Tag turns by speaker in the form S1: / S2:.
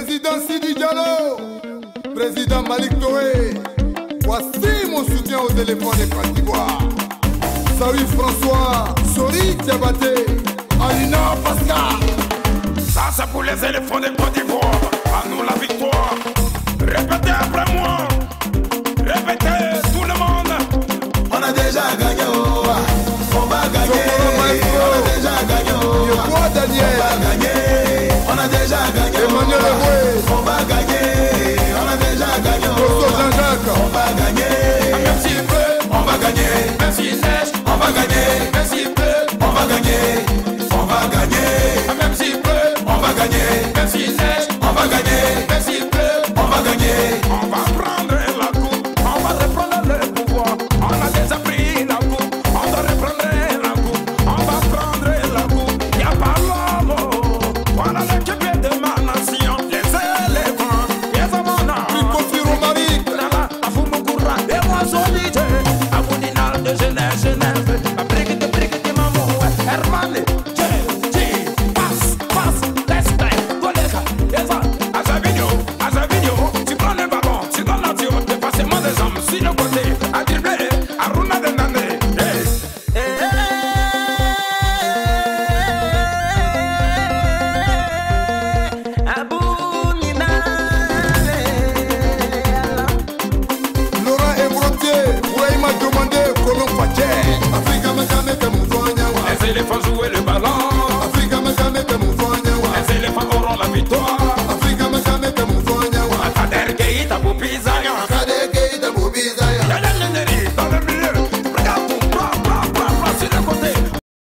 S1: Président Sidi Diallo, président Malik Touré, voici mon soutien au téléphone des Côte d'Ivoire. Salut François, Sori Diabaté, Alina Pascal.
S2: Ça c'est pour les éléphants des Côte d'Ivoire, à nous la victoire. Répétez après moi, répétez tout le monde.
S3: On a déjà gagné, oh, ah. on va gagner. On a déjà gagné, oh,
S1: ah.
S3: on va gagner.
S2: international. puppies are your